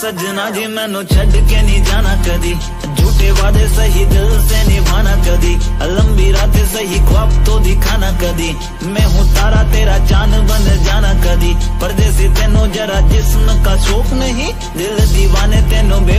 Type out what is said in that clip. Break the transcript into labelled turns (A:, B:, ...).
A: सजना जी मैनू छड़ के जाना कदी झूठे वादे सही दिल से निभाना कदी लंबी रात सही ख्वाब तो दिखाना कदी मैं हूँ तारा तेरा चाँद बन जाना कदी परदेसी तेनो जरा जिस्म का शौक नहीं दिल दीवाने तेनो बे